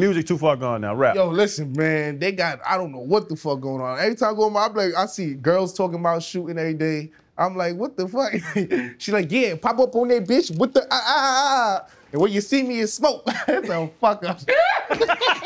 Music too far gone now. Rap. Yo, listen, man, they got I don't know what the fuck going on. Every time I go on my, like, I see girls talking about shooting every day. I'm like, what the fuck? She like, yeah, pop up on that bitch with the ah ah ah. ah. And when you see me, it's smoke. the fuck up.